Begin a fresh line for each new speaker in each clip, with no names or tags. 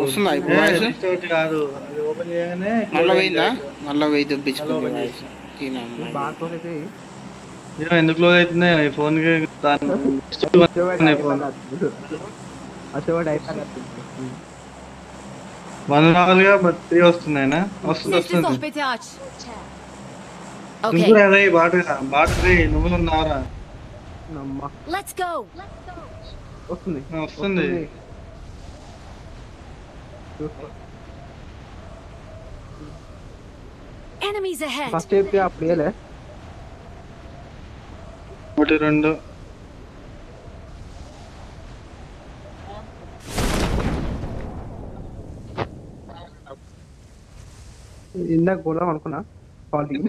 వస్తుందా ఇప్పుడు వాయిస్
కాదు అది ఓపెన్ చేయగానే
మళ్ళీ పోయిందా? మళ్ళీ పోయి
ఏమో ఎందుకు క్లోజ్ అవుతుంది? ఈ ఫోన్ వన్ రావాలిగా బట్ త్రీ వస్తున్నాయినా? వస్తుంది వస్తుంది. నువ్వు అదే బాట బాట రే. నువ్వు ఉన్నావరా.
అమ్మా
let's Enemies
ahead.
First step
पे
आप real
है. What a run
the. इंदा
गोला वाल को ना कॉलिंग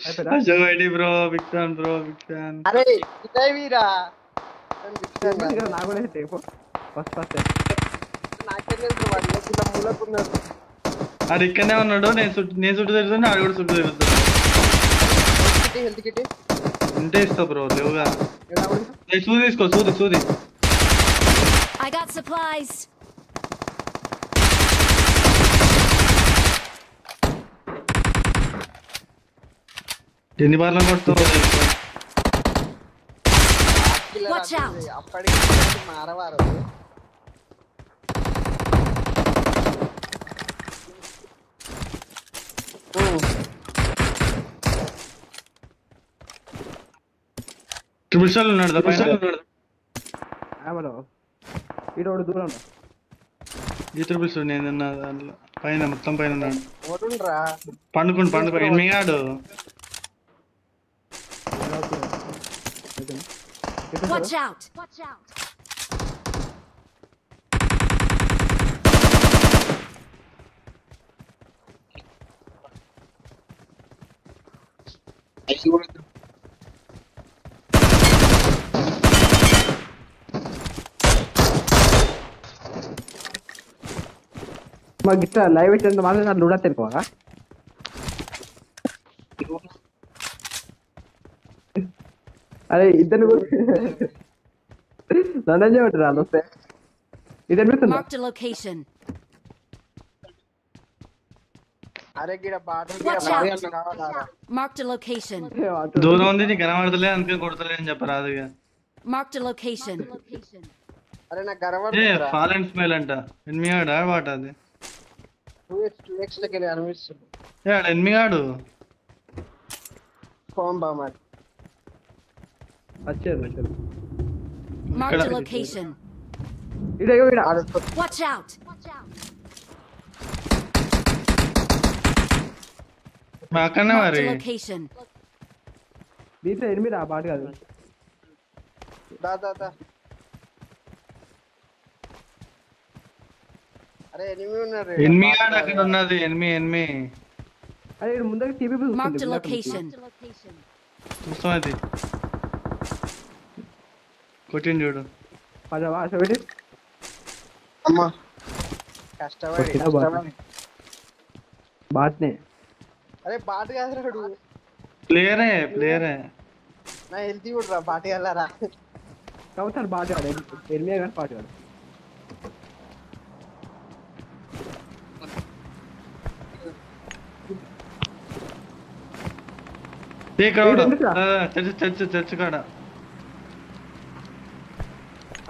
అయిపోయిందా
Ashok ID bro big fan bro big fan
అరే ఇదే వీరా
నాకు కూడా హిట్ ఫస్ట్ ఫస్ట్
నాకే తెలుసు వాడు ఇలా మూలకున్నాడు
ఆడు ఇక్కడనే ఉన్నాడు నేను చుట్టూ నేను చుట్టూ తిరుగుతున్నా ఆడు కూడా చుట్టూ తిరుగుతాడు
హెల్త్ కిట్
ఉంటే ఇస్తా బ్రో లేవుగా
ఎలా ఉంది
నేను సూది తీసుకో సూది సూది
I got supplies.
ఎన్ని బార్లు కొడుతావు.
అప్పటికి మారవారు.
ట్రిపుల్ స్టార్ ఉన్నాడు.
ఆమలో దూరం రా.
ఈ ట్రిపుల్ స్టార్ నేను దాంట్లో. పైన మొత్తం పైన ఉన్నాడు.
ఓటుండ్రా
పండుకుని పండుకో
Watch out! Watch out!
मग इथं लाईव्ह येते माझं लुडात येईल बघा అరే ఇద్దరు నన్ను వాళ్ళు వస్తే? ఇది అనిపిస్తుందా.
దూరం ఉంది నీకు కనబడతలే అందుకే కొడతలే అని చెప్పరాదు
a location.
అరే నాకు
ఏ
గర్వపడుతుందిరా
ఫాల్ అండ్ స్మెల్ అంట. వాట అది.
లకి అనిపిస్తుంది.
ఏ ఆడ
మరి.
వచ్చేది వచ్చేది
Marked a
ఇక్కడ
location.
ఇడే ఇడ
ఆడ
Watch out. Watch out.
మా అక్కడనే
Marked
మరి
a location.
దీంట్లో ఎనిమిది ఆ బాట కాదు
దా దా దా అరే ఎనిమిది ఉన్నారు ఈడ.
ఎనిమిగాడు అక్కడ ఉన్నది ఎనిమి ఎనిమి
అరే ఈడ ముందర టీవీ
Marked a location.
చూస్తాం అది Put जोड़ो
आजा Maja, Maja,
show अम्मा
कस्टमर कस्टमर
बात
है?
बात नहीं. अरे
बात क्या
कर रहा हूँ? Player है, प्लेयर
है. ना हेल्थी उठ रहा, बाटे वाला
रहा. कब
तक बात
सर बाटे है फिर
में घर बाटे वाले.
देख रहा हूँ. चल चल चल चल चल करा.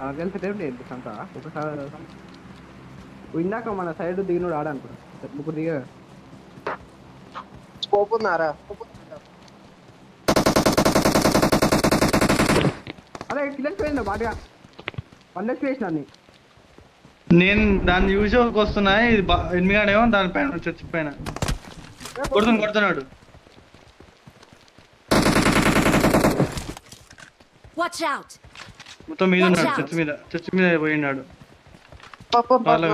గెలిచి ఏంటి సంత అంతా ఒకసారి ఇందాక మన సైడ్ దిగినోడు ఆడనుకున్నా ముగ్గురు దిగా.
స్కోప్ ఉన్నారా
అరే కిల్లర్ పోయిందా బాగా. వన్ లెస్
నేను. దాన్ని యూజ్ వస్తున్నా. ఇది ఎనిమిగాడేమో దాని పైన చర్చి పైన. కొడుతున్నాడు.
Watch out!
మొత్తం మీద ఉన్నాడు. చర్చి మీద చర్చి మీద పోయినాడు. వాళ్ళ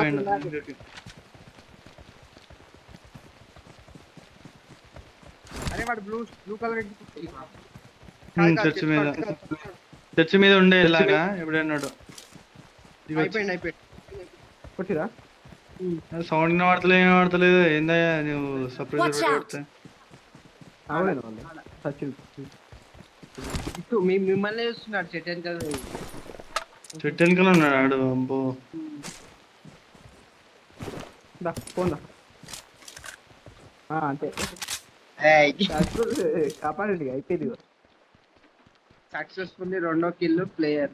చర్చి మీద. చర్చి మీద ఉండే ఇలాగా ఎప్పుడన్నాడు?
కొట్టిరా?
సౌండ్ వినబడతలేదు ఏం వినబడతలేదు. ఏందయ్యా నువ్వు సర్ప్రైజ్. పెడితే
ఇటు మీ మిమ్మల్ని చూస్తున్నాడు చెట్టు కదా
చెట్టు వెనకాల ఉన్నాడు ఆడు అబ్బో
దా ఫోన్ దా ఆ, అంతే కాపాడండి అయిపోయింది ఇక.
సక్సెస్ఫుల్లీ రెండో కిల్ ప్లేయర్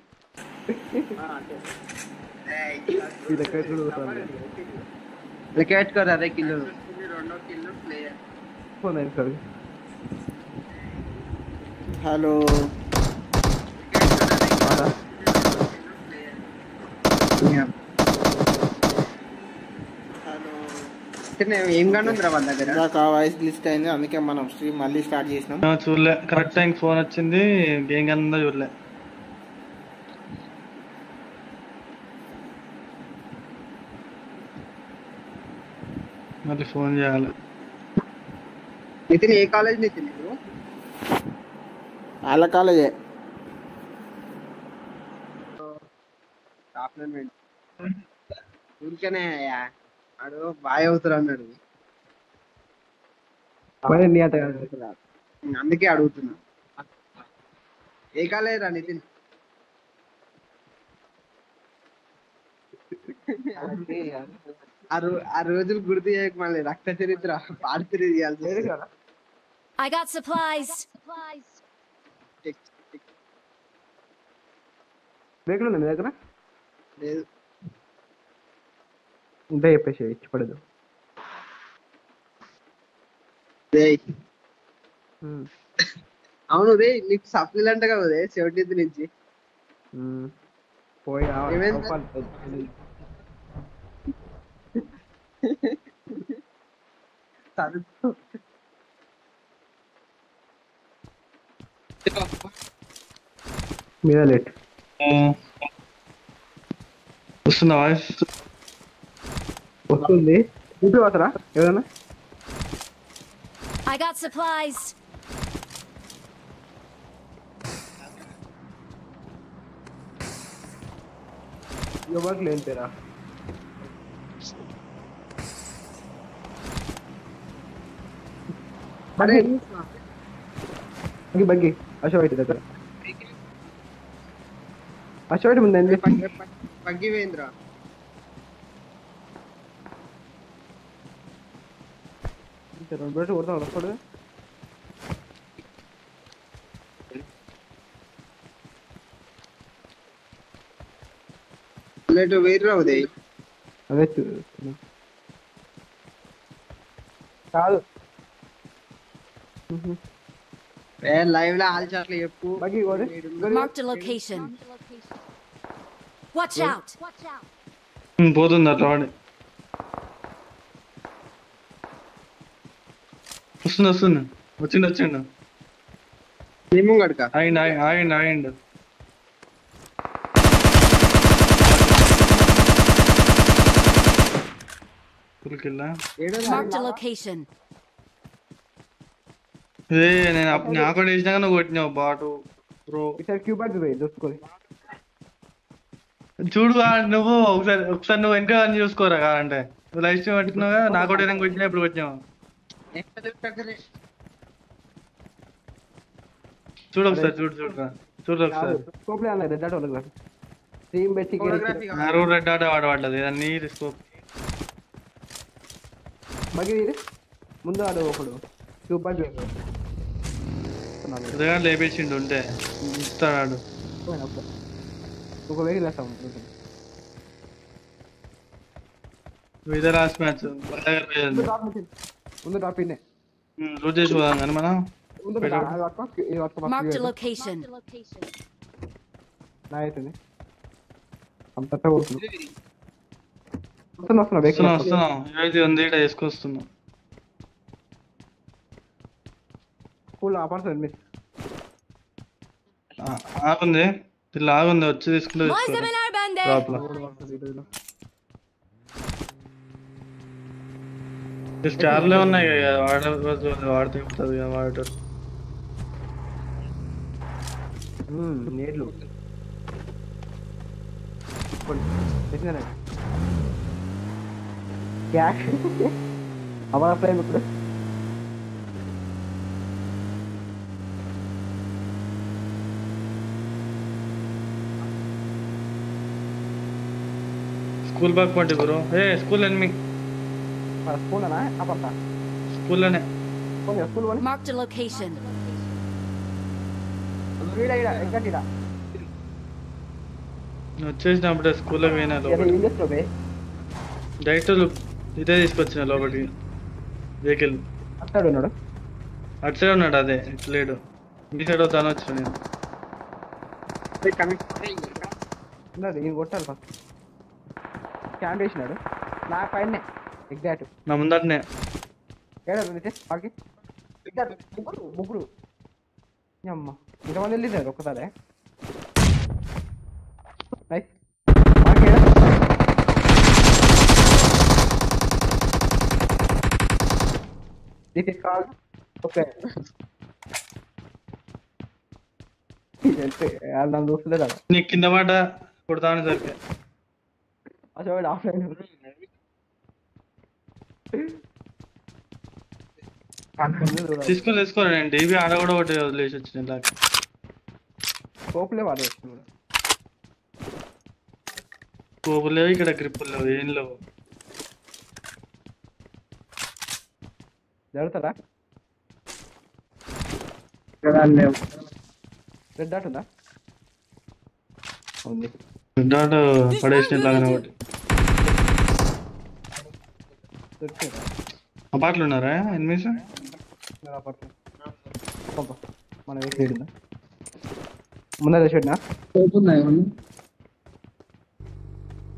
ఈ దగ్గర కూడా పోతుంది.
వికెట్ కర్ అదే కిల్ రెండో కిల్ ప్లేయర్
ఫోన్ అయిపోయింది
హలో.
హలో. ఏం దగ్గర?
ఇందాక వాయిస్ లిస్ట్ అయింది అందుకే మనం స్ట్రీమ్ మళ్ళీ స్టార్ట్ చేసినాం.
చూడలే. కరెక్ట్ టైం ఫోన్ వచ్చింది గేమ్ అంతా చూడలే. మళ్ళీ ఫోన్ చేయాలి.
నితిన్ ఏ కాలేజ్ నితిన్
వాళ్ళ కాలేజే
కాంప్లిమెంట్ ఊరికనే అయ్యా. ఆడు బాయ్ అవుతారు అన్నాడు. అందుకే అడుగుతున్నా. ఏ కాలేజ్ రా నితిన్. ఆ రో- ఆ రోజులు గుర్తు చేయక మళ్ళీ రక్త చరిత్ర పాడు తీయాల్సి
లేదు
వస్తుంది.
కదా
I got supplies.
Tick, tick.
బ్రేకులు ఉంది మీ దగ్గర?
లేదు.
ఉంటే చెప్పేసి ఇచ్చి పడదు.
అవును రే నీకు సప్లీలు అంట కదా సెవెంటీన్త్ నుంచి.
పోయి.
చదువు.
మీద లేట్.
వస్తుందా వాయిస్
వస్తుంది ఇంట్లో పోతారా ఎవరైనా
I got supplies.
ఎవరికి లేని పేరా
అరే
బగ్గి బగ్గి అశోక్ దగ్గర అశోక్ ముందు ఏం చేసి
పగ్గి వేంద్ర
రెండు రోజులు కొడతాం వస్తాడు
బుల్లెట్ వేరు ఉదయ్
అదే చూ- కాదు
ఏ లైవ్ లో ఆల్చాట్లు చెప్పు
బగ్గి కోడి
Marked a location. Watch out!
పోతుంది అట్లా వాడి వస్తుంది వస్తుంది వచ్చిండు వచ్చిండు
ఏమో గడక
ఆగిండు ఆగి- ఆగిండు ఆగిండు పులికిల్లా
ఏడో
Marked a location.
ఏ నేను అప్- నేను అక్కడ వేసినాక నువ్వు కొట్టినావు బాటు బ్రో
ఈసారి క్యూ బ్యాగ్ పోయి చూసుకొని
చూడు నువ్వు ఒకసారి ఒకసారి నువ్వు వెనక అని చూసుకోరా కాదంటే నువ్వు లైఫ్ స్ట్రీమ్ పెట్టుకున్నావుగా నాకు కూడా ఏదైనా కొట్టినా ఇప్పుడు కొట్టినావు. చూడు ఒకసారి చూడు చూడరా చూడు ఒకసారి.
స్ట్రీమ్ పెట్టి
నా రోడ్ రెడ్ ఆట వాడ పడ్డది అన్ని స్కోప్
బగ్గి తీరి ముందు ఆడు ఒకడు.
ఉదగా లేపేసిండు ఉంటే. ఇస్తాడు
ఒక వెహికల్ వేస్తాం
ఇదే లాస్ట్ మ్యాచ్
ముందు డ్రాప్ ముందు డ్రాప్ ఇన్నే
రోజు చేసి పోదాం కానీ మనం
ముందు
పెట్టు.
అది పట్టుకో, ఇది పట్టుకో,
Marked a
పట్టుకో.
location.
నా అవుతుంది అంత కొడుతుంది వస్తున్నా వస్తున్నా వెహికల్
వస్తున్నాం వస్తున్నాం ఇవైతే ఉంది ఇక్కడ వేసుకొస్తున్నాం
స్కూల్ ఆపర్స్ మిస్
ఆ- ఆగుంది ఇలా ఆగుంది వచ్చి తీసుకుంటే
Malzemeler bende.
డ్రాప్ లో స్టార్లే ఉన్నాయి కదా వాడ వాడితే ఉంటుంది కదా వాడటం
మ్మ్, నీళ్ళు తెచ్చినారా క్యాష్ అవర్ ఫ్లేమ్ ఇప్పుడు
స్కూల్ బ్యాగ్ పండి బ్రో. ఏ స్కూల్
అనా అప్పంత
స్కూల్లోనే
పోనీ స్కూల్
Marked a location.
ఈడ ఈడ ఎగ్గటి ఈడ
నేను వచ్చేసినప్పుడే స్కూల్లోకి పోయినా లోపలికి. డైరెక్ట్ ఇదే తీసుకొచ్చిన లోపలికి. వెహికల్.
అట్టాడు ఉన్నాడు.
అటు సైడ్ ఉన్నాడు అదే ఇటు లేడు. ఈ సైడ్ వద్దాను వచ్చిన నేను.
కొట్టాలి ఫస్ట్. క్యాంప్ వేసినాడు నా పైన. ఎగ్జాక్ట్
నా ముందటనే.
ఏడాడు నితేష్ ఆగి ఎగ్జాక్ట్ ముగ్గురు ముగ్గురు. అమ్మ ఇంతమంది వెళ్ళినారు ఒక్కసారి. నైస్ ఏడా. చూస్తలేదు అలా
నీ కింద మాట కొడతాను సరికి
అసలు ఆఫ్లైన్
తీసుకొని తీసుకోరా నేను డీబీ ఆడ కూడా ఒకటి వదిలేసి వచ్చిన ఇలా
కోపులే వాడు వస్తున్నాడు
కోపు లేవు ఇక్కడ గ్రిప్పులు లేవు ఏం లేవు.
జరుగుతాడా రెడ్ డాట్ ఉందా? ఉంది.
డాట్ పడేసిన లాగానే ఒకటి
దొరికిందా
అపార్ట్లు ఉన్నారా ఎనిమిస్
మన వేసి ఏడుందా ముందర వేసి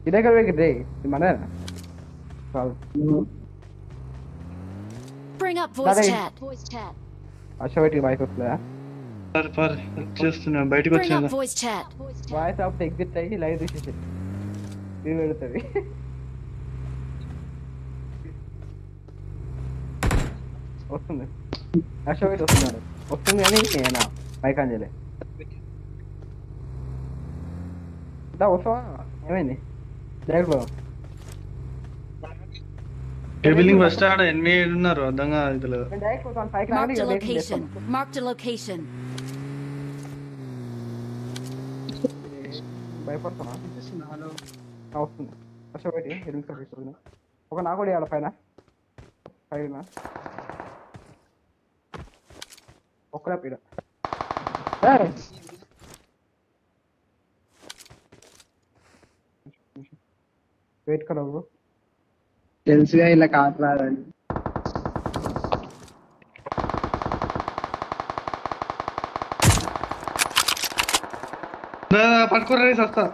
ఇదే కదా వేకి రే ఇది మన కాదు
Bring up voice
Daddy.
chat. Voice chat.
Ashok voice వస్తుందా
పర్ పర్ చేస్తున్నా. బయటకు
chat.
వాయిస్ ఆఫ్ ఎగ్జిట్ అయ్యి లైవ్ తీసేసి ఇది పెడుతుంది వస్తుంది. అశోక్ వస్తున్నాడు. వస్తుంది కానీ నేను? మైక్ చేయలే దా వస్తావా? ఏమైంది? డైరెక్ట్ పోదాం
బిల్డింగ్ ఫస్ట్ ఆడ ఎనిమిది ఉన్నారు. అర్థం కాదు ఇది లేదు
డైరెక్ట్ పోతాను. పైకి
Marked a
ఇక భయపడుతున్నా. వస్తుంది ఎనిమిది వస్తుంది ఒక నా కూడా ఇవ్వాలి పైన. పైన. ఒక్కడే పీడ. వెయిట్ బ్రో
తెలుసుగా ఇలా కాట్లాడని
పట్టుకోరు వస్తా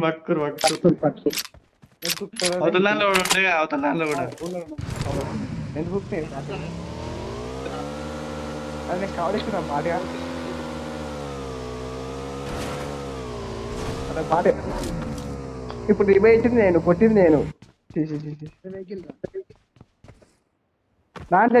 పట్టుకోరు. పట్టుకోరు
పట్టు
అవతల కూడా. ఉంటాయి అవతల కూడా
ఎందుకు అదే కావలేసిన భార్య అదే భార్య ఇప్పుడు ఇచ్చింది నేను కొట్టింది నేను. దాంట్లో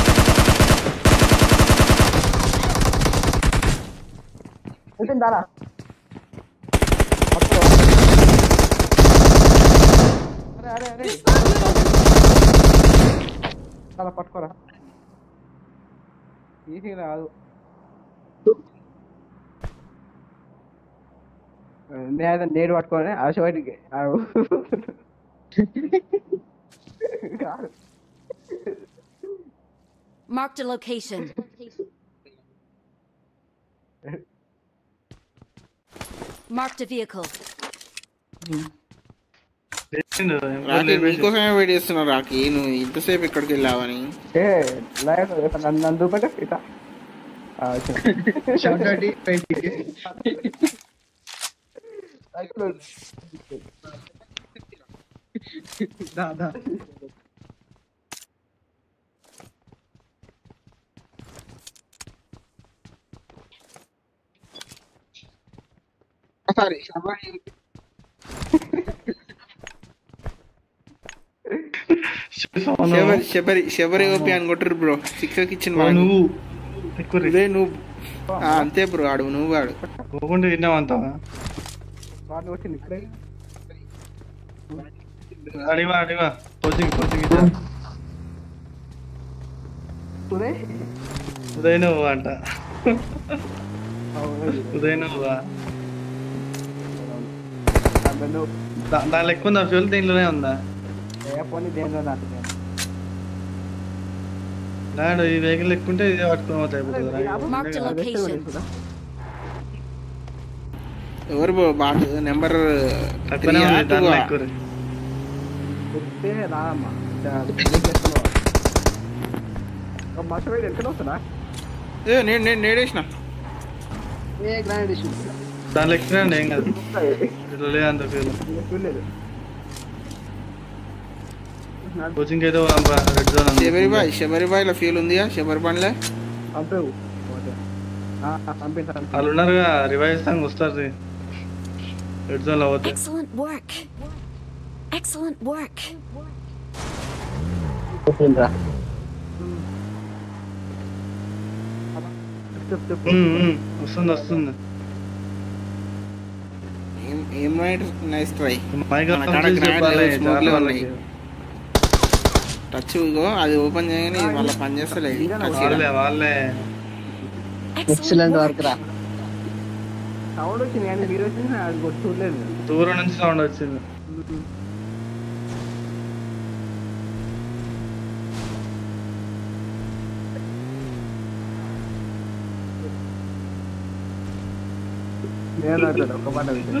ఉంటుంది దారా అరే అరే అరే అలా పట్టుకోరా ఈజీ రాదు నేను నేడు పట్టుకోని ఆశ బయటికి కాదు
Marked a location. Marked a vehicle.
లేచిండు, ఎవరు
రాకి
లేపేసి.
నీకోసమే వెయిట్ చేస్తున్నా రాకి నువ్వు ఇంతసేపు ఎక్కడికి వెళ్ళావని
ఏ లైవ్ నన్ను నన్ను
సారీ.
శబరి శబరి శబరి ఓపి అని కొట్టరు బ్రో. సిక్స్ ఇచ్చిన వాడు.
నువ్వు.
ఇదే నువ్వు. ఆ, అంతే బ్రో ఆడు నువ్వు ఆడు
పోకుండా
వచ్చింది ఇక్కడే
అడివా అడివా కోచింగ్ కోచింగ్
ఉదయ్?
ఉదయ్ నువ్వు అంట. ఉదయ్ నువ్వా దాని లెక్క ఉందా? ఫ్యూల్ దీంట్లోనే ఉందా?
ఏ పోనీ దేనిలో నాకు
నాడు ఈ వెహికల్ లెక్కుంటే ఇదే పట్టుకుని
location.
ఎవరు బాట్ నెంబర్ నేను నేను నేడేసిన.
ఏ గ్రాండ్ ఇష్యూ
దాని లెక్కనే ఉంది ఏం కాదు ఇట్లా లేదంత ఫ్యూల్
చూడలేదు
కోచింగ్ అయితే పోదాం red zone
Sabari boy Sabari బాయ్లో feel ఉందిగా శబరి బండ్లే
పంపేవు పంపించాను
వాళ్ళు ఉన్నారుగా రివైవ్ సాంగ్ వస్తారు రెడ్ జోన్ లో పోతే
Excellent work. Excellent work.
చెప్పు చెప్పు
ఉమ్, ఉమ్, వస్తుంది వస్తుంది
లెవెల్ స్మోక్ లెవెల్ ఉన్నాయి. టచ్ ఇగో అది ఓపెన్ చేయగానే ఇది మళ్ళీ పని చేస్తలేదు టచ్
వాళ్ళే వాళ్ళే
ఎక్సలెంట్ వర్క్ రా
సౌండ్ వచ్చింది కానీ మీరు వచ్చింది అది కూడా చూడలేదు
దూరం నుంచి సౌండ్ వచ్చింది
నేను రాట్లేదు ఒక పాట వింటే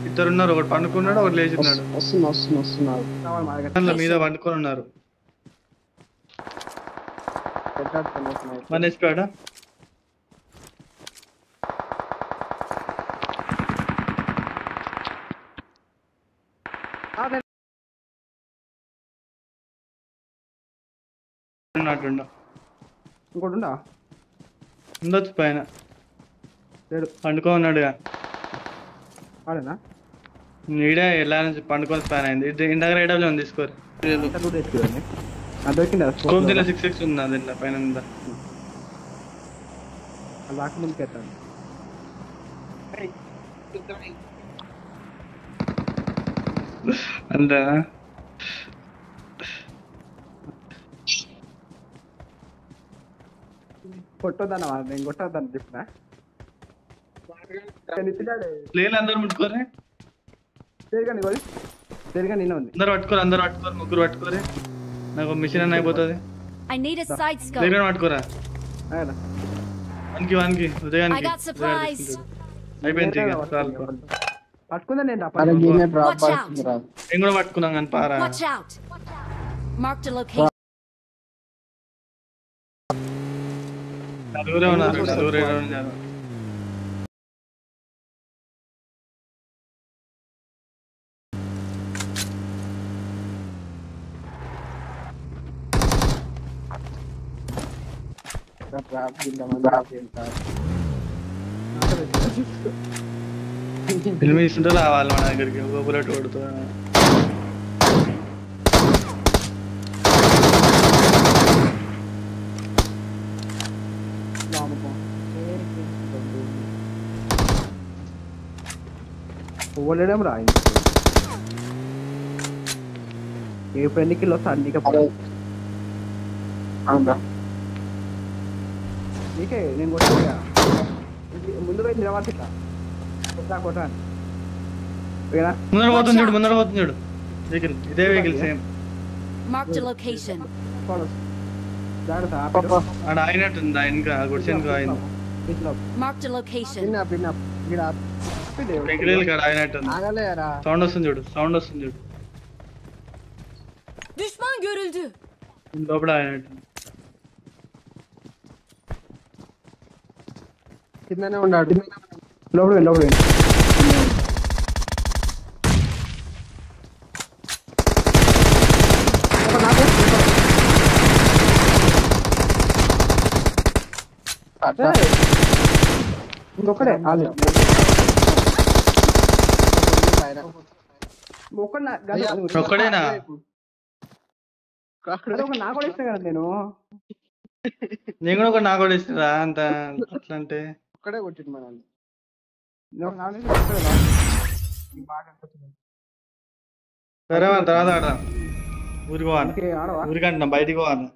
ఇద్దరు ఉన్నారు ఒకటి పండుకున్నాడు ఒకటి లేచిన్నాడు
వస్తున్నా వస్తున్నారు
మీద పండుకొని ఉన్నారు. మన ఎస్పాడా
ఇంకోటి ఉందా
ఉండొచ్చు పైన.
లేడు.
పండుకో ఉన్నాడుగా.
ఆడేనా?
ఈడే ఎలా నుంచి పండుకొని ప్లాన్ అయింది? ఇది ఇందాక ఏడబ్ల్యూ ఉంది తీసుకోరు స్కోప్ దీనిలో సిక్స్ సిక్స్ ఉంది దీంట్లో పైన ఉందా?
లాక్ ముందుకు ఎత్తాను
అంతేనా
కొట్టొద్దన్న నేను కొట్టొద్దని చెప్పిన?
ప్లేలు అందరు ముట్టుకోరే?
జరిగాని గోలి జరిగాని నిన్న ఉంది
అందరు పట్టుకోరు అందరు పట్టుకోరు ముగ్గురు పట్టుకోరే నాకు మిషన్ అని అయిపోతుంది
I need a side scope.
దగ్గర పట్టుకోరా
ఆయన.
వానికి వానికి
I
ఉదయానికి
got supplies.
అయిపోయింది ఇక చాలు
పట్టుకుందా నేను
అరే
తప్ప
దీనే డ్రాప్
Watch out.
అవుతుంది రా
నేను కూడా పట్టుకున్నాం కానీ పారా
Watch out. Marked a location.
నలుగురే ఉన్నారు నలుగురే ఉన్నారు
फ़िल्म में इसमें
तो लावाल मना करके वो पूरा तोड़ दो
ओवरलेड हम राइन ये पहले के लॉस
आने का पड़ा आंदा हाँ, हाँ।
నీకే నేను కొట్టా ముందు పోయి నిలబడి కొట్టా కొట్టా ఓకేనా?
ముందర పోతుంది చూడు ముందర పోతుంది చూడు. వెహికల్ ఇదే vehicle
same a location.
Follow జాగ్రత్త.
ఆడ ఆగినట్టుంది ఆయన ఇంకా గుడిసెనికి ఆగింది.
ఇట్లా
Marked a location.
పిన్న పిన్న ఇక్కడ ఆపి.
వెహికల్ కాడ
ఆగలేరా
సౌండ్ వస్తుంది చూడు సౌండ్ వస్తుంది చూడు.
Düşman görüldü.
లోపల ఆగినట్టుంది.
కిందనే ఉన్నాడు
లోపల వెళ్ళు, లోపల వెళ్ళు. ఒక నాకు
అట్లా.
ఏయ్. ఇంకొకడే ఆలు.
పైన.
ఒక్కడు నా- కాదు,
అయ్యా,
అది
ఒక్కడేనా?
అదే ఒక నా కూడా ఇష్టం కదా నేను
నేను కూడా ఒక నాకు కూడా ఇస్తారా అంత అట్లా అంటే
ఒక్కడే కొట్టింది మనల్ని.
సరే మన తర్వాత ఆడదాం. ఊరికి పోవాలి. ఊరికి అంటున్నా బయటికి పోవాలి.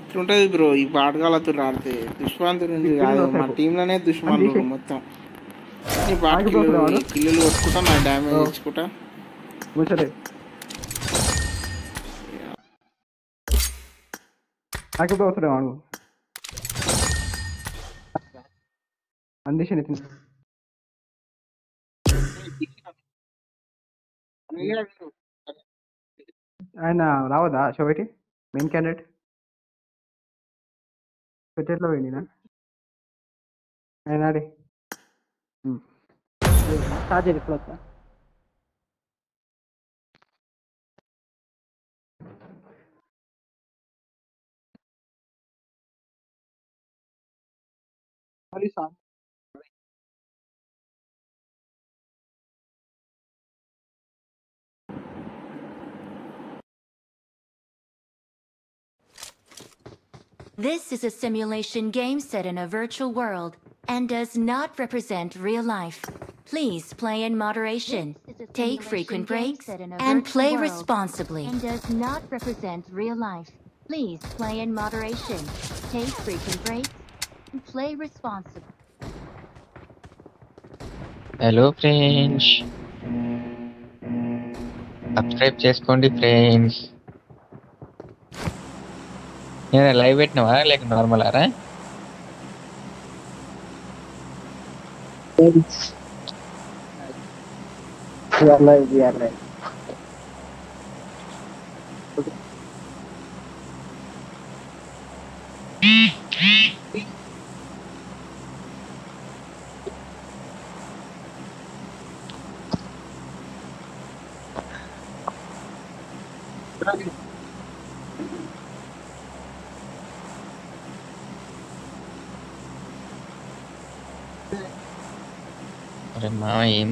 ఇట్లుంటది బ్రో ఈ పాటగాలతో ఆడితే. దుష్మాంతు నుంచి కాదు మా టీంలోనే దుష్మాన్లు మొత్తం. కిల్లులు కొట్టుకుంటా నా డ్యామేజ్ ఇచ్చుకుంటా
వస్తాడు వాడు? ఆయన రావదా షోబేటి మెయిన్ క్యాండిడేట్. క్రికెట్లో పోయిండినా ఆయన ఆడి. ताजे रिफ्लेक्ट है खाली
This is a simulation game set in a virtual world and does not represent real life. Please play in moderation, take frequent breaks, and play responsibly. And does not represent real life. Please play in moderation, take frequent breaks, and play responsibly.
Hello friends subscribe చేసుకోండి friends నేను live పెట్టినవా లేక normal ఆరా అరే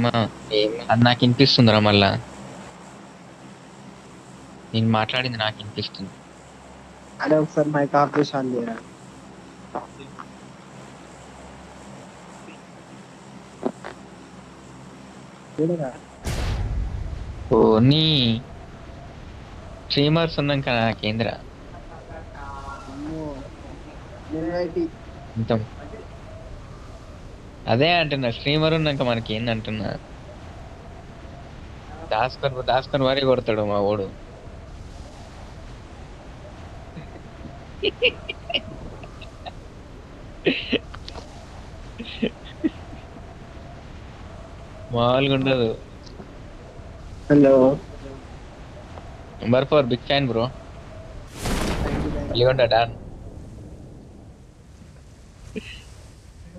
ఏమా అది నాకు వినిపిస్తుందిరా మళ్ళా. నేను మాట్లాడింది నాకు వినిపిస్తుంది.
అదే ఒకసారి మైక్ ఆఫ్ చేసి ఆన్ చేయరా? చూడరా
ఓనీ స్ట్రీమర్స్ ఉన్నాక నాకేంద్రా?
అమ్మో నేనైతే
ఇంత అదే అంటున్నా స్ట్రీమర్ ఉన్నాక మనకి ఏందంటున్నా దాసుకొని దాసుకొని మరీ కొడతాడు మా ఓడు. మామూలుగా ఉండదు.
Hello.
Number four big fan bro. మళ్ళీ డాన్.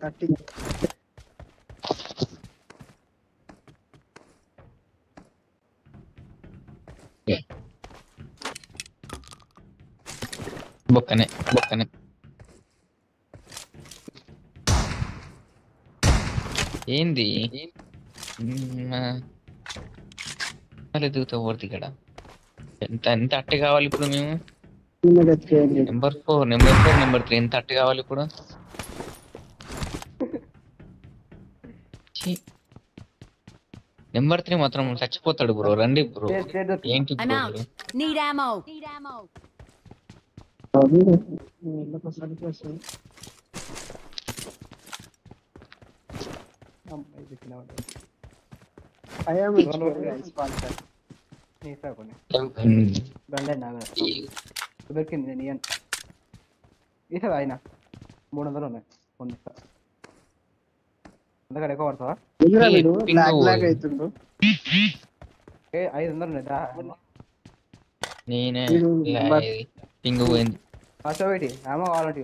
థర్టీ
బొక్కనే బొక్కనే. ఏంది? ఎదుగుతా ఓడిది ఇక్కడ ఎంత ఎంత అట్టు కావాలి ఇప్పుడు మేము? Number four number four number three ఎంత అట్టు కావాలి ఇప్పుడు? నెంబర్ త్రీ మాత్రం చచ్చిపోతాడు బ్రో రండి బ్రో. ఏంటి
I'm
bro
out. Need ammo. Need ammo.
అమ్మాయి దొరికిన వాడు.
ఐఎమ్
నీ ఇస్తా కొన్ని
ఉమ్,
బండి నాగ
ఈ-
దొరికింది నేను ఇయ్యను ఇస్తా ఆయన మూడు వందలు ఉన్నాయి వంద ఇస్తా అందుకని ఎక్కువ పడతావా
వీడు
పింగు
బ్లాక్ బ్లాక్
పోయి.
అవుతుండ్రు
ఏ ఐదు వందలు ఉన్నాయి దా
నేనే
వీడు
ఇలా
బట్-
ఇది పింగు పోయింది
ఫస్ట్ పెట్టి ఏమో కావాలంటే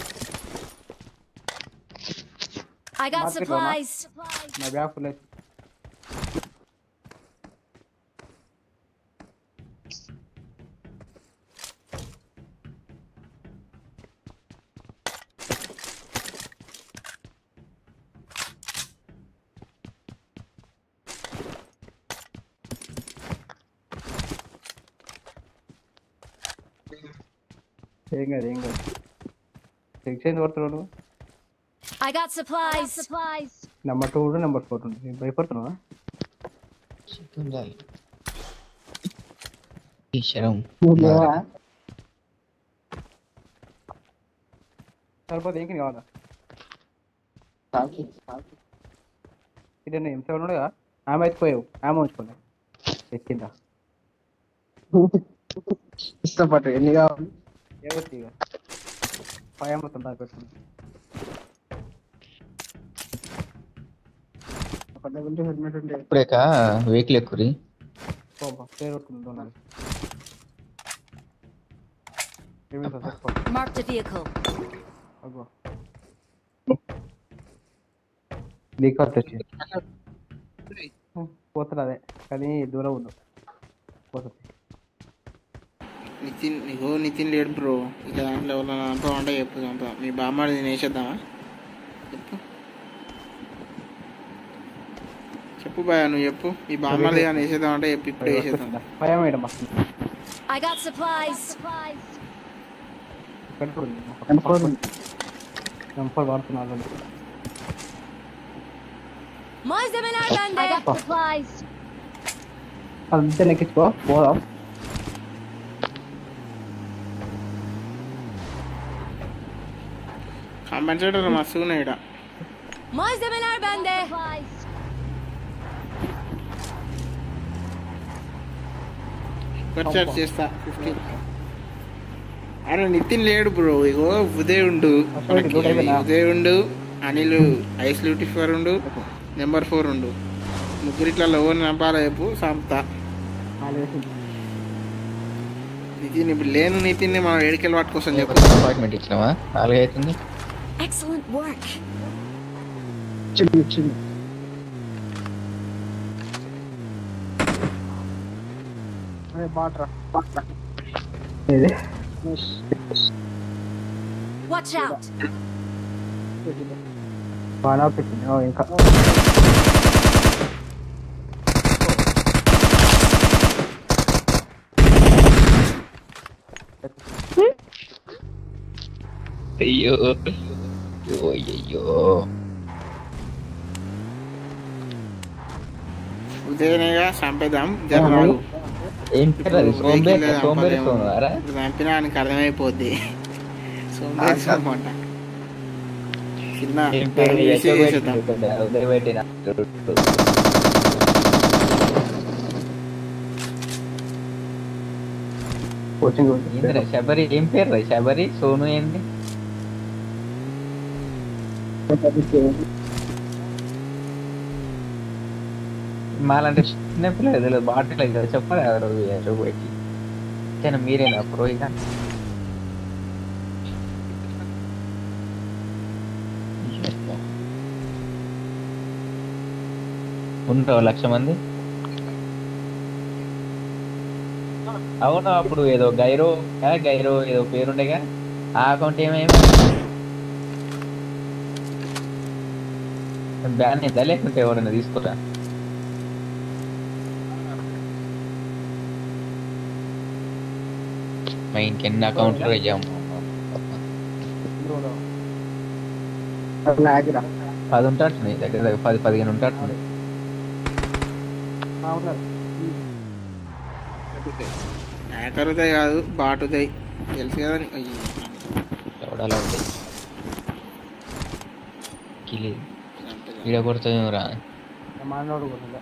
I got
Market
supplies.
My bag full. ಹೆಂಗದ ಹೆಂಗ ಸೆಕ್ಷನ್ ಓಡ್ತಾಳು కాదు చెక్ చేయండి కొడుతున్నావు నువ్వు
I got supplies. supplies.
Number two number four ఉంది నేను భయపడుతున్నావా
ఈ శరం
సరిపోతే ఇంకేం కావాలా ఇదే ఏం సెవెన్ ఉండగా ఆమె ఎత్తిపోయావు ఆమె ఉంచుకోలే ఎక్కిందా
ఇష్టపడ్డు ఎన్ని కావాలి
ఏవచ్చి ఇక పై మొత్తం దాకా
హెల్మెట్ ఉండే.
ఇప్పుడేక? వెహికల్ ఎక్కురి.
Marked a vehicle.
పోతుంది అదే. కానీ దూరం ఉండు. పోతుంది
నితిన్ నీకో నితిన్ లేడు బ్రో. ఇక దాంట్లో ఎవరైనా అంతా వంట చెప్పు మీ బామ్మాడి నేను వేసేద్దామా చెప్పు. చెప్పు బాయ్ నువ్వు చెప్పు. మీ బామ్మాడి కానీ వేసేద్దామంటే చెప్పు ఇప్పుడు వేసేద్దాం.
భయం మస్తు
I got supplies.
కంఫర్ వాడుతున్నారు.
Malzemeler bende. I got supplies.
అంతే నెక్కించుకో పోదాం
కాంపెన్సేటర్ మస్తు ఉన్నాయి ఇక్కడ
Malzemeler bende.
చేస్తా ఫిఫ్టీ అరే నితిన్ లేడు బ్రో ఇగో ఉదయ్ ఉండు. ఉదయ్ ఉండు అనిల్ ఐస్ లూటిఫర్ ఉండు నెంబర్ ఫోర్ ఉండు. ముగ్గురిట్లలో ఎవరిని చంపాలా చెప్పు సంపుతా. నితిన్ ఇప్పుడు లేను నితిన్ మనం ఏడికెళ్ళి పట్టుకోసం చెప్పు.
అపార్ట్మెంట్ ఇచ్చినావా? నాలుగు అవుతుంది
Excellent work.
చిన్న చిన్న.
अरे बाट रहा।
मेरे। वॉच आउट
मारा पे ओ इनका
Yo, अयो अयो.
ఇప్పుడు చంపినా ఆయనకి అర్థమైపోద్ది. సోమవారం
శబరి? ఏం పేరు శబరి? సోను ఏంది? మాలంటే చిన్న పిల్లలు తెలియదు బాటిల్ అయితే చెప్పాలి కదా రోజు రూపాయికి కానీ మీరేనా ప్రో ఇక? ఉంటావు లక్ష మంది? అవును అప్పుడు ఏదో గైరో గైరో ఏదో పేరుండేగా? ఆ అకౌంట్ ఏమేమి? బ్యాన్ అయిందా లేకుంటే ఎవరైనా తీసుకురా? మా ఇంకెన్ని అకౌంట్లు అయ్యాము పది ఉంటాడుతుంది దగ్గర దగ్గర పది పదిహేను ఉంటాడుతుంది
ఉన్నారు
హ్యాకర్ ఉదయ్ కాదు బాట్ ఉదయ్ తెలుసు కదా.
ఎవడాలా ఉంది కిలి. ఈడ కొడుతుందిరా
మానవుడు కూడా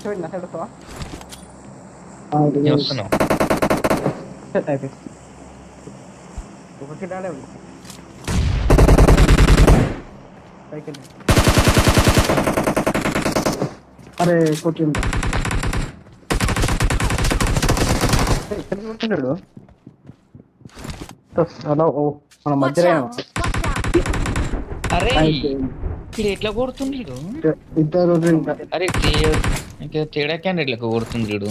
పోకు రివైవ్ బట్ నువ్వు
వచ్చి నా సైడ్ వస్తావా
నేను వస్తున్నావు
అయితే ఒక కిట్ ఆడే ఉంది పైకి వెళ్ళి. అరే కొట్టిందా ఎక్కడ కొట్టినాడు హలో ఓ మన
Watch
మధ్యలో
out. Watch out.
అరే ఇది ఎట్లా కొడుతుండ్రు
ఇద్దరు ఇంకా
అరే తే- ఇంకా తేడా క్యాండిడేట్ లెక్క కొడుతుంది వీడు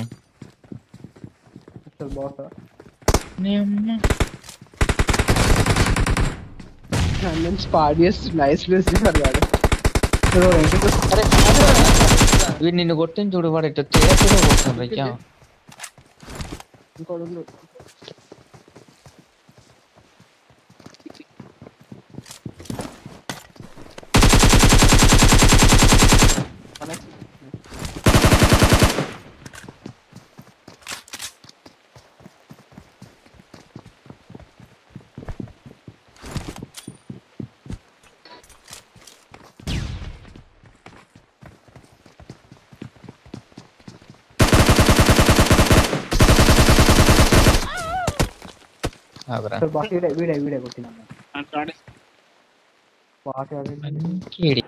బాస్
నీ అమ్మ.
నేను స్పాట్ చేసి నైస్ ప్లేస్ అడిగాడు
అరే వీడు నిన్ను కొట్టింది చూడు వాడు ఇట్లా తేడా తేడా
ಸರ್ ಬಾಕಿ ವಿಡೆ ವಿಡೆ ವಿಡೆ ಕೊಡ್ತೀನಿ
ನಾನು
ಕಾಡೆ ಬಾಕಿ
ಆಗಿದೆ
ಕೇಳಿ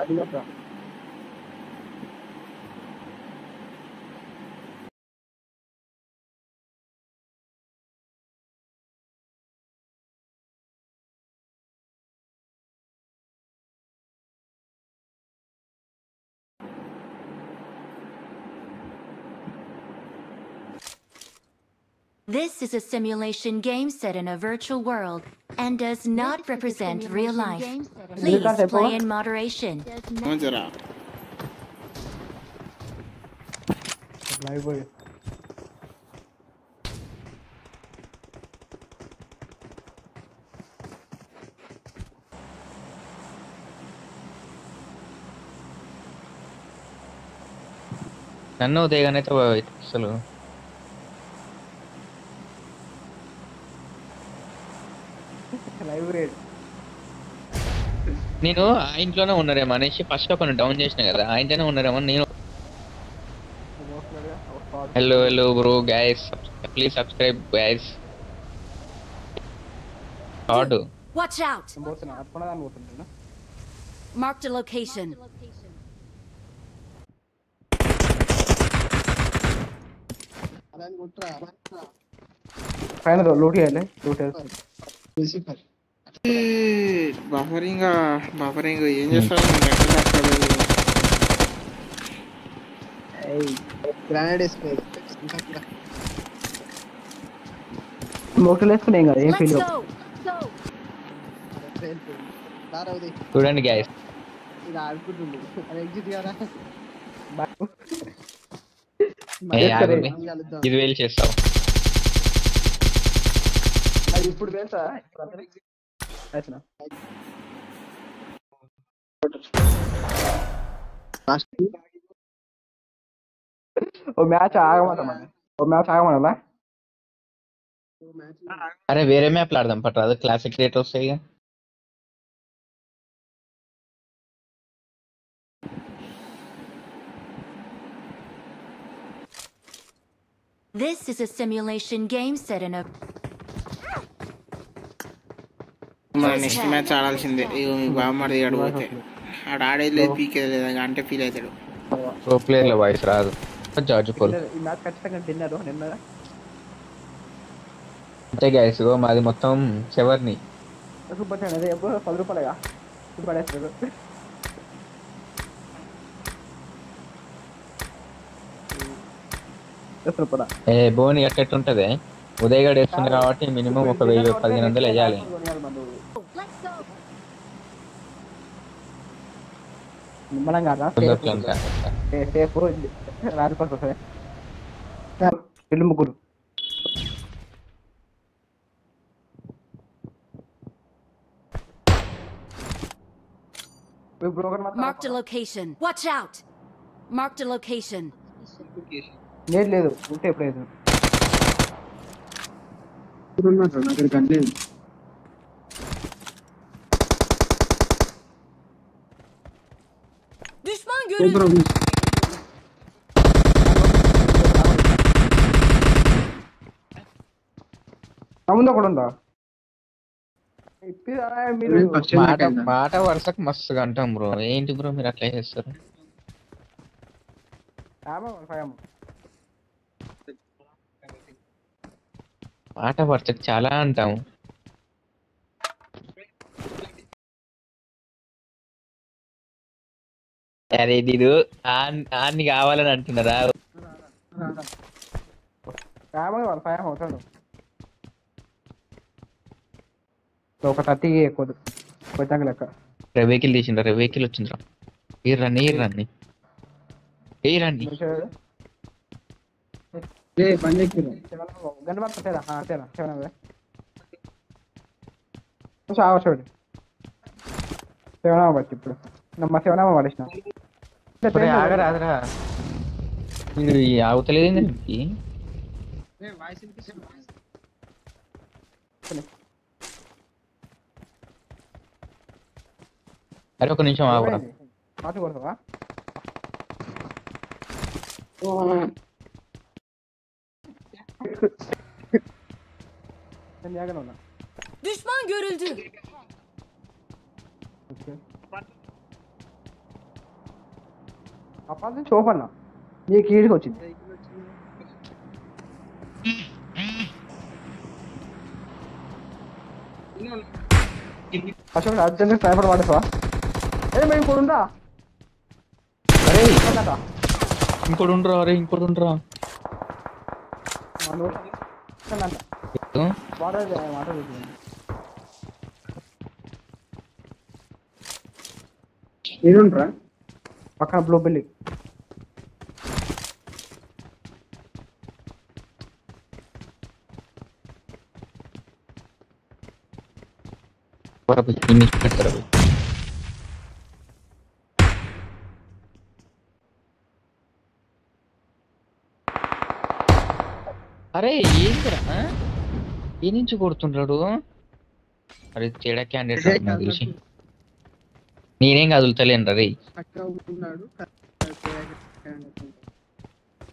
ಅದಿಲ್ಲ
This is a simulation game set in a virtual world and does not represent real life. Please play in moderation.
మంచిరా
live పోయి
నన్ను ఉదయగానైతే అసలు నేను ఆ ఇంట్లోనే ఉన్నారేమో అనేసి ఫస్ట్ ఒక డౌన్ చేసిన కదా ఆ ఇంట్లోనే ఉన్నారేమో నేను
hello hello
bro guys please subscribe guys
card a location.
అలా అని కొట్టురా.
పైన లూట్ చేయాలి. Loot
Lucifer
బఫరింగ్ బఫరింగ్ ఏం చేస్తారు మీకు ఎక్కడ దక్కలేదు.
గ్రానైడ్ వేసుకో ఇంకా కూడా
మోటలు వేసుకుని ఏం కాదు ఏం
Let's
ఫీల్
go! Go!
దారవది
చూడండి గ్యాస్
ఇది ఆడుకుంటుంది అది ఎగ్జిట్ కదా
ఏ ఆగండి
కలుద్దాం
ఇది వేలు చేస్తావు
అది ఇప్పుడు తెలుసా ఇప్పుడు అందరికి అయినా ఓ మ్యాచ్ ఆగమంట మన ఓ మ్యాచ్ ఆగమనాలా
అరే వేరే మ్యాప్ ఆడదాం పట్టు అది క్లాసిక్ రేట్ వస్తాయి ఇక.
This is a simulation game set in a
మన నెక్స్ట్ మ్యాచ్ ఆడాల్సిందే. ఇగో మీ బామ్మడి ఆడిపోతే ఆడ ఆడేది లేదు పీకేది లేదు అంటే ఫీల్ అవుతాడు.
ప్రో ప్లేయర్ల వాయిస్ రాదు. జార్జ్ పోల్
ఈ మ్యాచ్ ఖచ్చితంగా తిన్నారు నిన్న
అంతే గ్యాస్ ఇగో మాది మొత్తం చివరిని.
సూపర్ అదే ఎప్పుడు పది రూపాయలుగా? సూపర్ వేస్తారు
ఏ బోని ఎట్టెట్టుంటది ఉదయ్ గడు వేస్తుంది కాబట్టి మినిమం ఒక వెయ్యి పదిహేను వందలు వేయాలి.
నిమ్మలం కాదా
కుదరట్లేదు ఇంకా.
సేఫ్ రాజుకోసం వస్తుంది ఇల్లు ముగ్గురు ఇప్పుడు ఒకటి మాత్రం
Marked a location. Watch out! Marked a location.
లేదు లేదు ఉంటే ఎప్పుడు లేదు
అక్కడ కనలేదు
Düşman görüldü.
నా ముందు ఒకడు ఉందా?
మాట మాట వరుసకు మస్తుగా అంటాం బ్రో. ఏంటి బ్రో మీరు అట్లా చేస్తారు? మాట వరుసకు చాలా అంటాం. అరే ఇది ఆన్ని కావాలని అంటున్నారా?
ఫైవ్ అవుతాడు. ఒక థర్టీ ఎక్కువ వచ్చాక లెక్క.
వెహికల్ తీసిండ్రా వెహికల్ వచ్చిండ్రా ఏ రండి ఏ రండి ఏ రండి
గంట పడుతుంది తేరా సెవెన్ ఇప్పుడు. నమ్మ సెవెన్ అవ్వ పడేసిన
ఒరే, ఆగరాదురా వీడు ఈ ఆగుతలేదేంది నీకు?
వాయిస్ వినిపిస్తుంది
అరే ఒక నిమిషం ఆగురా
పాటు కొడతావా నేను జాగ్రత్త ఉన్నా
Düşman görüldü.
అప్పుడు చూపన్నా నీకు ఈడికి వచ్చింది అశోక్ అర్జెంట్ స్నైపర్ వాడేసావా ఏ మేము ఇప్పుడు ఉందా
అరే
కదా
ఇంకోటి ఉండరా అరే ఇంకోటి ఉండరా
మన అంట వాటర్ వాటర్
ఏడుంట్రా
పక్కన బ్లూ బిల్డింగ్.
అరే ఏందిరా? ఏ నుంచి కొడుతుండ్రాడు? అరే తేడా క్యాండిడేట్ నాకు తెలిసి. నేనేం కదులుతలేను రే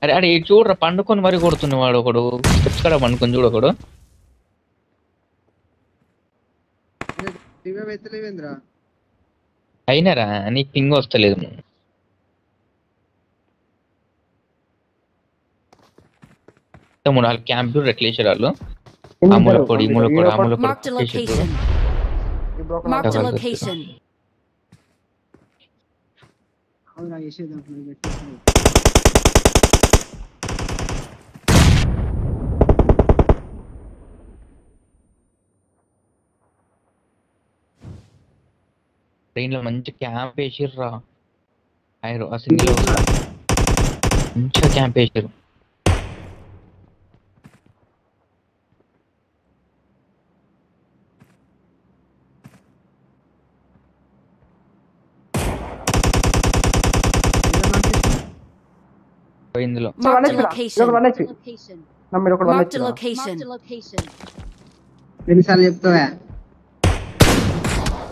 అరే అరే చూడరా పండుకొని మరి కొడుతున్నవాడు ఒకడు. స్టెప్స్ కాడ పండుకొని చూడు ఒకడు. అయినారా? నీకు పింగ్ వస్తలేదు. మూడు వాళ్ళు క్యాంప్ రెట్లేసారు వాళ్ళు. ఆ మూల పొడి ఈ మూల పొడి ఆ మూల
Marked a
పొడి
అవునా వేసేద్దాం మరి పెట్టేసి.
ట్రైన్ లో మంచి క్యాంప్ వేసిర్రా ఐరో ఆ సింగిల్ మంచిగా క్యాంప్ వేసారు
Marked a
ఇక్కడ
location.
వన్ హెచ్పి నా మీరు ఒకటి one
Marked a
HP
location.
ఎన్నిసార్లు చెప్తావా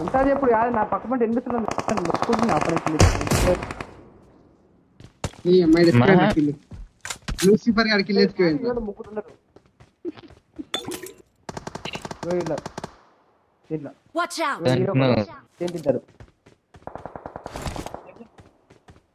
ఎంత చెప్పు కాదు నా పక్క పంట ఎనిపిస్తున్నాను అప్పుడు
ఈ అమ్మాయి
మా-
ఎత్తుకోండి లూసిఫర్ గారికి కిల్ ఎత్తుకోండి
ముగ్గురున్నారు ఇట్లా ఇట్లా
Watch out.
అనుకున్నాను.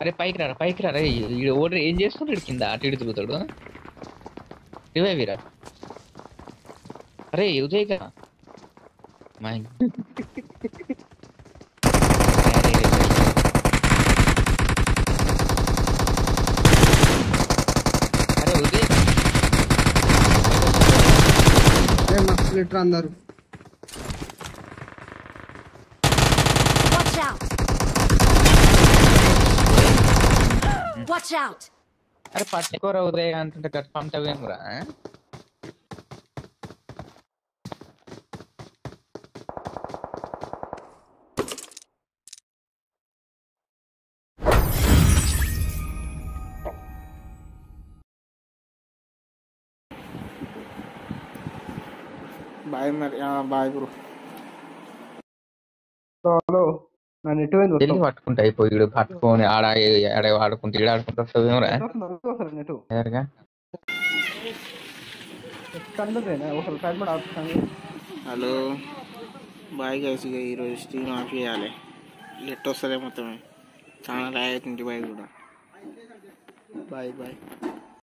అరే పైకి రారా పైకి రారా. ఈడు ఓడర్ ఏం చేసుకుంటాడు కింద? అటు ఇటు తిరుగుతాడు. రివైవ్ రా అరే ఉదయ్గా అరే ఉదయ్
లిటర్ అందరు?
Watch out.
అరే పట్టుకోరా ఉదయ్ అంటుంటే గట్ పంటవేం రా
బాయ్ మరి బాయ్ బ్రో
హలో నా నెట్ పోయింది
వెళ్ళి పట్టుకుంటా అయిపోయి పట్టుకొని ఆడ ఆడ ఆడుకుంటే ఈడ ఆడుకుంటా వస్తావేం రా.
Net
hello. బాయ్ గైస్ ఇక ఈరోజు స్టీమ్ ఆఫ్ చేయాలి. నెట్ వస్తుంది మొత్తం చాలా రాయతుంది బాయ్ కూడా. Bye bye.